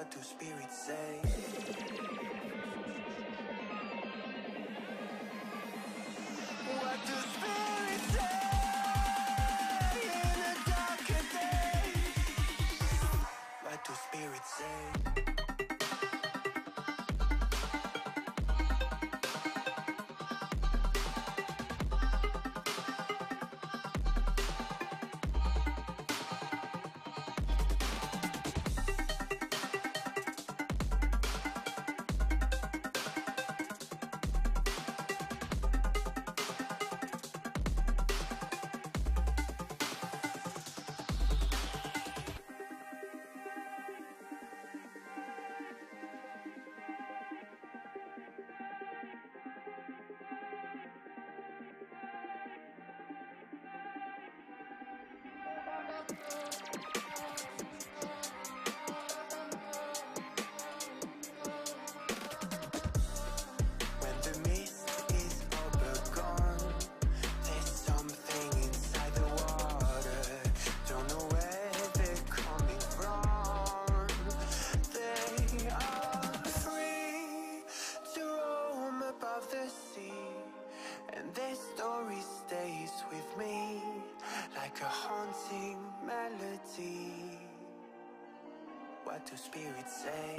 What do spirits say? What do spirits say? In the dark day? What do spirits say? What do spirits say?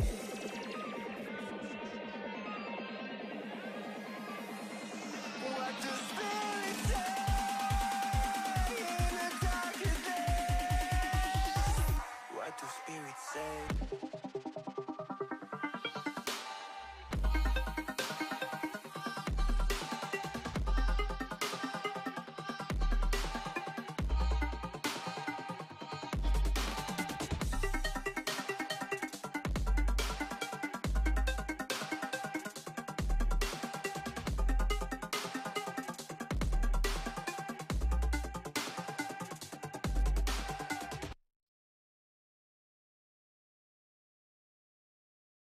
What do spirits say? In the dark of? What do spirits say?